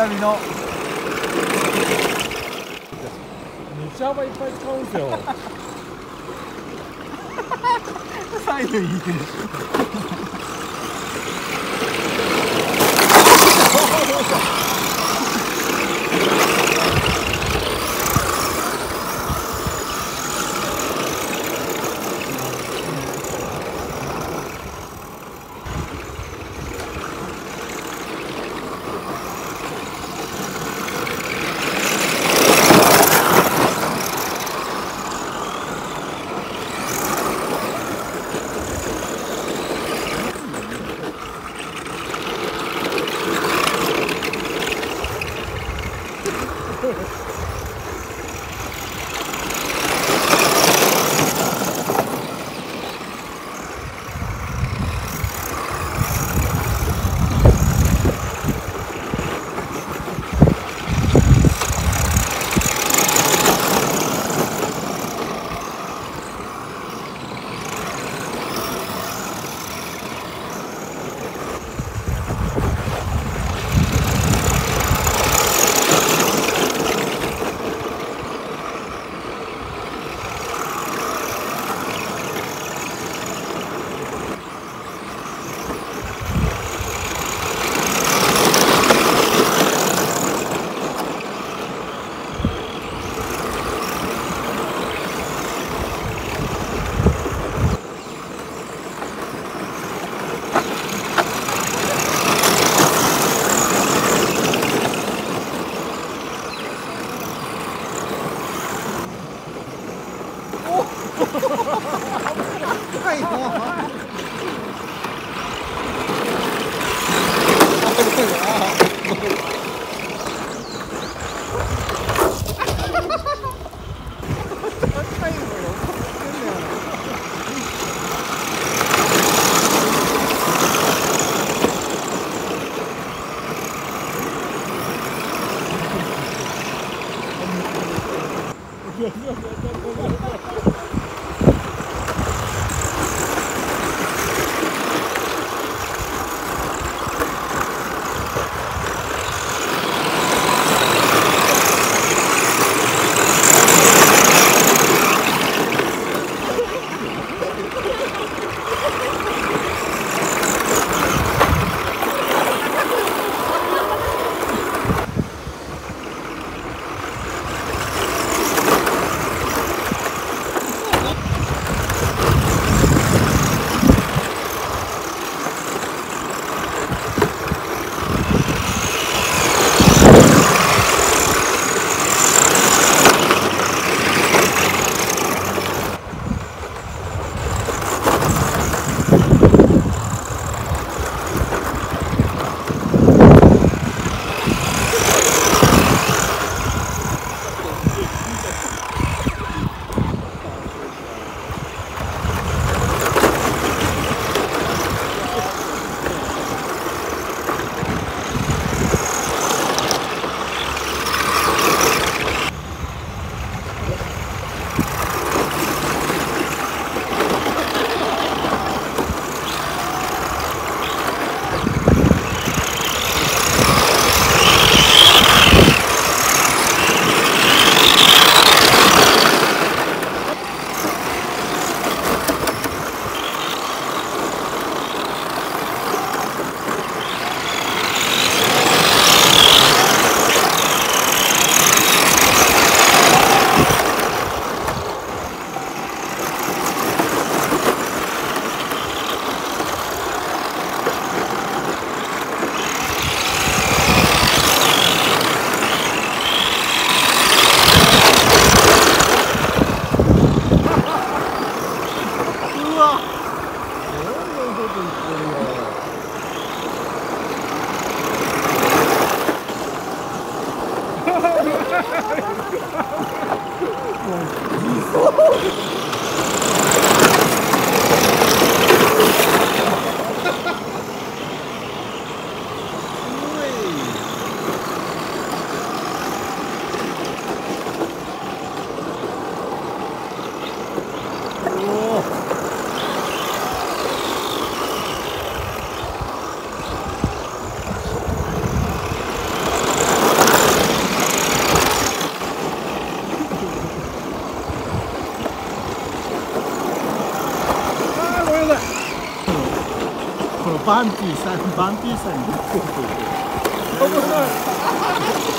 選びの道幅いっぱい使うんですよ。左右にいくでしこ バンティーさんバンティーさんに危ない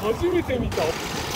初めて見た。